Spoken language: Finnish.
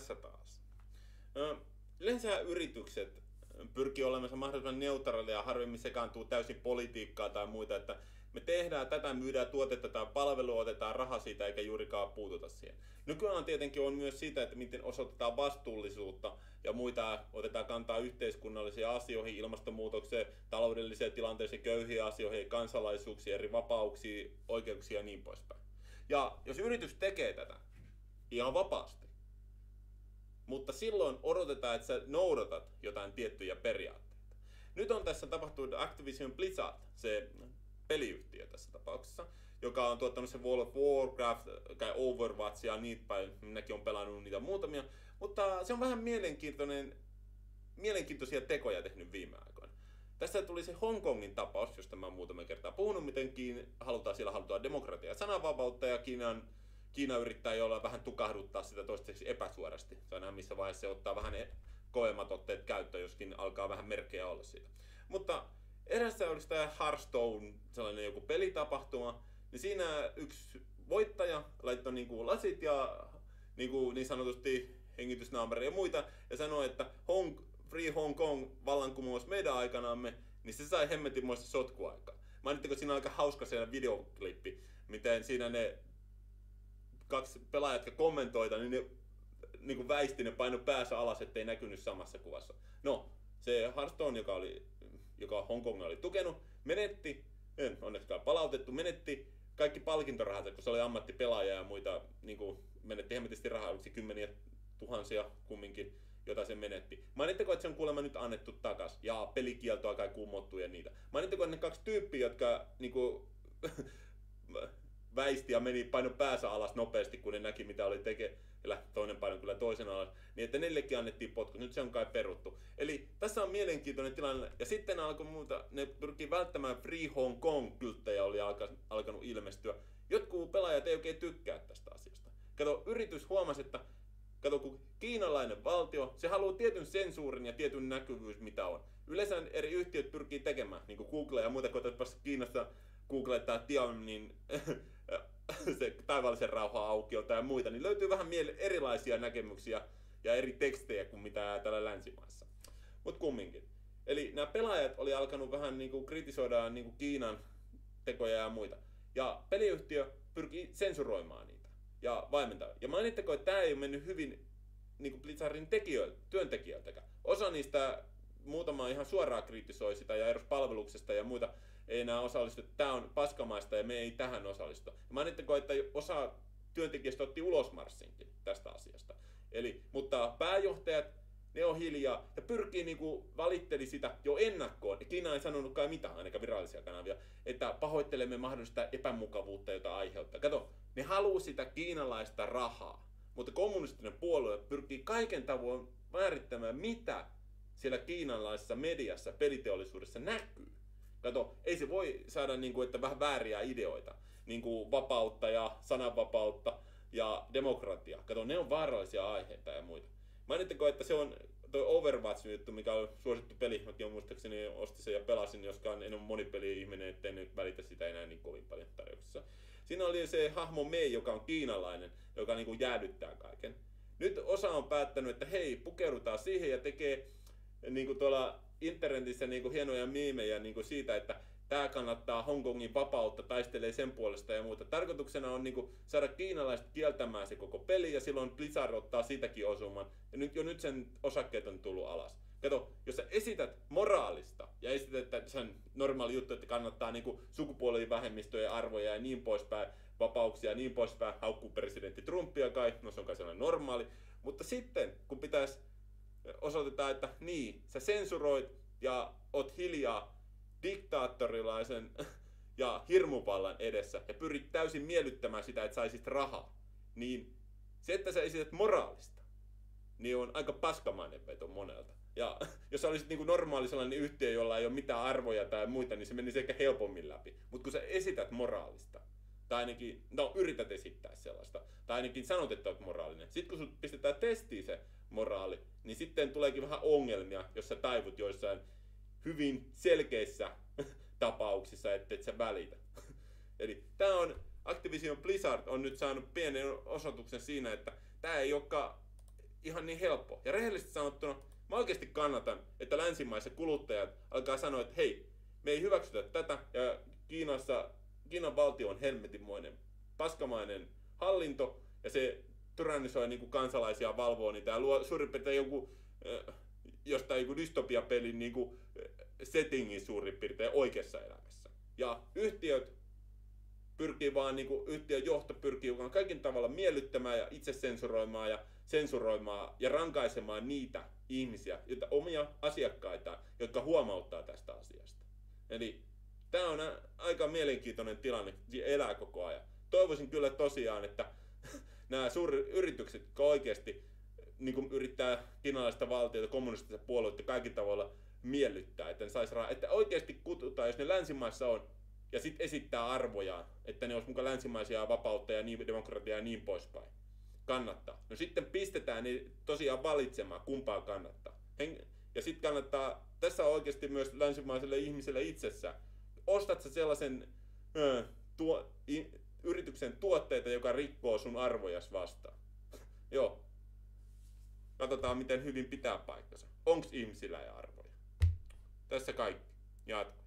tässä taas. Yleensä yritykset pyrkii olemaan mahdollisimman neutraalia ja harvemmin sekaantuu täysin politiikkaa tai muita, että me tehdään tätä, myydään tuotetta tai palvelua, otetaan raha siitä eikä juurikaan puututa siihen. Nykyään tietenkin on myös sitä, että miten osoitetaan vastuullisuutta ja muita otetaan kantaa yhteiskunnallisiin asioihin, ilmastonmuutokseen, taloudelliseen tilanteeseen, köyhiin asioihin, kansalaisuuksiin, eri vapauksiin, oikeuksia ja niin poispäin. Ja jos yritys tekee tätä ihan vapaasti, mutta silloin odotetaan, että sä noudatat jotain tiettyjä periaatteita. Nyt on tässä tapahtunut Activision Blizzard, se peliyhtiö tässä tapauksessa, joka on tuottanut se World of Warcraft, tai Overwatch ja niitä päin. Minäkin on pelannut niitä muutamia. Mutta se on vähän mielenkiintoinen, mielenkiintoisia tekoja tehnyt viime aikoina. Tässä tuli se Hongkongin tapaus, josta mä muutama kertaa puhunut, miten Kiin, halutaan siellä halutaan demokratiaa ja sananvapautta ja Kiinan Kiina yrittää jollain vähän tukahduttaa sitä toistaiseksi epäsuorasti. Se on missä vaiheessa se ottaa vähän koemat otteet käyttöön, joskin alkaa vähän merkkejä olla siitä. Mutta erässä oli tämä Hearthstone, sellainen joku pelitapahtuma, niin siinä yksi voittaja laittoi niinku lasit ja niinku niin sanotusti hengitysnaameria ja muita, ja sanoi, että Hong, Free Hong Kong vallankumous meidän aikanamme, niin se sai hemmetinmoista sotkuaikaa. Mainitteko siinä aika hauska siellä videoklippi, miten siinä ne kaksi pelaajat, jotka kommentoita, niin ne niin kuin väisti ne paino päässä alas, ettei näkynyt samassa kuvassa. No, se Hearthstone, joka, oli, joka Hongkong oli tukenut, menetti, onneksi palautettu, menetti kaikki palkintorahat, kun se oli ammattipelaaja ja muita, niin kuin menetti hemmetisti rahaa, oliko kymmeniä tuhansia kumminkin, jota se menetti. Mainitteko, että se on kuulemma nyt annettu takas ja pelikieltoa kai kummottu ja niitä. Mainitteko ne kaksi tyyppiä, jotka niin kuin, väisti ja meni paino päässä alas nopeasti, kun ne näki, mitä oli teke. Ja toinen paino kyllä toisen alas. Niin että neillekin annettiin potku. Nyt se on kai peruttu. Eli tässä on mielenkiintoinen tilanne. Ja sitten alkoi muuta, ne pyrkii välttämään Free Hong Kong-kylttejä oli alkanut ilmestyä. Jotkut pelaajat ei oikein tykkää tästä asiasta. Kato, yritys huomasi, että Kato, kun kiinalainen valtio, se haluaa tietyn sensuurin ja tietyn näkyvyys, mitä on. Yleensä eri yhtiöt pyrkii tekemään, niin kuin Google ja muita, kun Kiinassa googlettaa Tianmin se taivaallisen rauha aukiota ja muita, niin löytyy vähän miele- erilaisia näkemyksiä ja eri tekstejä kuin mitä täällä länsimaissa. Mutta kumminkin. Eli nämä pelaajat oli alkanut vähän niinku kritisoida niinku Kiinan tekoja ja muita. Ja peliyhtiö pyrkii sensuroimaan niitä ja vaimentaa. Ja mainittako, että tämä ei ole mennyt hyvin niin kuin Blizzardin tekijöiltä, työntekijöiltäkään. Osa niistä muutama ihan suoraan kritisoi sitä ja eros palveluksesta ja muita ei enää osallistu. Tämä on paskamaista ja me ei tähän osallistu. Mainitteko, että osa työntekijästä otti ulosmarssinkin tästä asiasta. Eli, mutta pääjohtajat, ne on hiljaa ja pyrkii niinku valitteli sitä jo ennakkoon. Kiina ei sanonut kai mitään, ainakaan virallisia kanavia, että pahoittelemme mahdollista epämukavuutta, jota aiheuttaa. Kato, ne haluaa sitä kiinalaista rahaa, mutta kommunistinen puolue pyrkii kaiken tavoin määrittämään, mitä siellä kiinalaisessa mediassa, peliteollisuudessa näkyy. Kato, ei se voi saada niin kuin, että vähän vääriä ideoita. Niin kuin vapautta ja sananvapautta ja demokratia. Kato, ne on vaarallisia aiheita ja muita. Mainitteko, että se on tuo Overwatch-juttu, mikä on suosittu peli, mäkin on muistaakseni ostin sen ja pelasin, joskaan en ole monipeli-ihminen, ettei nyt välitä sitä enää niin kovin paljon tarjouksessa. Siinä oli se hahmo Mei, joka on kiinalainen, joka niin kuin jäädyttää kaiken. Nyt osa on päättänyt, että hei, pukeudutaan siihen ja tekee niin kuin tuolla internetissä niin kuin hienoja miimejä niin kuin siitä, että tämä kannattaa Hongkongin vapautta, taistelee sen puolesta ja muuta. Tarkoituksena on niin kuin, saada kiinalaiset kieltämään se koko peli ja silloin Blizzard ottaa siitäkin osuman. Ja nyt, jo nyt sen osakkeet on tullut alas. Kato, jos sä esität moraalista ja esität, että se on normaali juttu, että kannattaa niin sukupuolivähemmistöjen arvoja ja niin poispäin, vapauksia ja niin poispäin, haukkuu presidentti Trumpia kai, no se on kai sellainen normaali. Mutta sitten, kun pitäisi osoitetaan, että niin, sä sensuroit ja oot hiljaa diktaattorilaisen ja hirmuvallan edessä ja pyrit täysin miellyttämään sitä, että saisit rahaa, niin se, että sä esität moraalista, niin on aika paskamainen veto monelta. Ja jos olisit niin kuin normaali sellainen yhtiö, jolla ei ole mitään arvoja tai muita, niin se menisi ehkä helpommin läpi. Mutta kun sä esität moraalista, tai ainakin, no yrität esittää sellaista, tai ainakin sanot, että olet moraalinen. Sitten kun sut pistetään testiin se moraali, sitten tuleekin vähän ongelmia, jos sä taivut joissain hyvin selkeissä tapauksissa, että et sä välitä. Eli tämä on, Activision Blizzard on nyt saanut pienen osoituksen siinä, että tämä ei olekaan ihan niin helppo. Ja rehellisesti sanottuna, mä oikeasti kannatan, että länsimaiset kuluttajat alkaa sanoa, että hei, me ei hyväksytä tätä, ja Kiinassa, Kiinan valtio on helmetinmoinen, paskamainen hallinto, ja se tyrannisoi niin kuin kansalaisia, valvoo niitä, ja luo suurin piirtein joku, äh, jostain joku dystopiapelin niin kuin, äh, settingin suurin piirtein oikeassa elämässä. Ja yhtiöt pyrkii vaan, niin kuin yhtiön johto pyrkii vaan kaikin tavalla miellyttämään ja itse sensuroimaan ja sensuroimaan ja rankaisemaan niitä ihmisiä, joita omia asiakkaita, jotka huomauttaa tästä asiasta. Eli tämä on aika mielenkiintoinen tilanne, elää koko ajan. Toivoisin kyllä tosiaan, että nämä suuret yritykset, jotka oikeasti niin kuin yrittää kiinalaista valtiota, kommunistista puolueita kaikilla tavalla miellyttää, että ne saisi ra- että oikeasti kututaan, jos ne länsimaissa on, ja sitten esittää arvoja, että ne olisi mukaan länsimaisia vapautta ja niin, demokratiaa ja niin poispäin. Kannattaa. No sitten pistetään niin tosiaan valitsemaan, kumpaa kannattaa. Ja sitten kannattaa, tässä on oikeasti myös länsimaiselle ihmiselle itsessä, ostat sä sellaisen tuo, yrityksen tuotteita, joka rikkoo sun arvojas vastaan. Joo. Katsotaan, miten hyvin pitää paikkansa. Onko ihmisillä ja arvoja? Tässä kaikki. Jatka.